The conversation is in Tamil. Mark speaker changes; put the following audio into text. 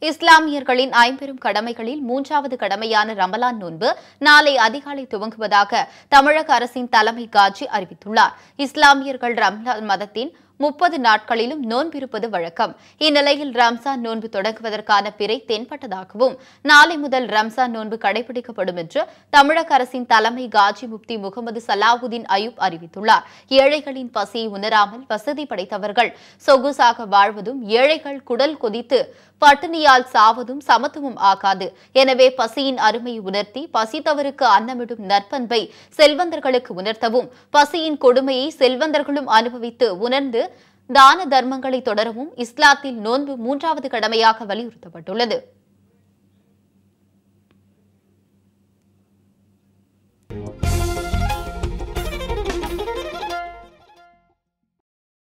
Speaker 1: இஸ்லாமியர்களின் ஐம்பெரும் கடமைகளில் மூன்றாவது கடமையான ரமலான் நோன்பு நாளை அதிகாலை துவங்குவதாக தமிழக அரசின் தலைமை காஜி அறிவித்துள்ளார். இஸ்லாமியர்கள் ரம்லான் மதத்தின் முப்பது நாட்களிலும் நோன்பிருப்பது வழக்கம். இந்நிலையில் ரம்சான் நோன்பு தொடங்குவதற்கான பிறை தென்பட்டதாகவும் நாளை முதல் ரம்சான் நோன்பு கடைபிடிக்கப்படும் என்று தமிழக அரசின் தலைமை காஜி முப்தி முகமது சலாவுதீன் அயூப் அறிவித்துள்ளார். ஏழைகளின் பசியை உணராமல் வசதி படைத்தவர்கள் சொகுசாக வாழ்வதும் ஏழைகள் குடல் கொதித்து பட்டினியால் சாவதும் சமத்துவம் ஆகாது. எனவே பசியின் அருமையை உணர்த்தி பசித்தவருக்கு அன்னமிடும் நற்பண்பை செல்வந்தர்களுக்கு உணர்த்தவும் பசியின் கொடுமையை செல்வந்தர்களும் அனுபவித்து உணர்ந்து தான தர்மங்களை தொடரவும் இஸ்லாத்தில் நோன்பு மூன்றாவது கடமையாக வலியுறுத்தப்பட்டுள்ளது.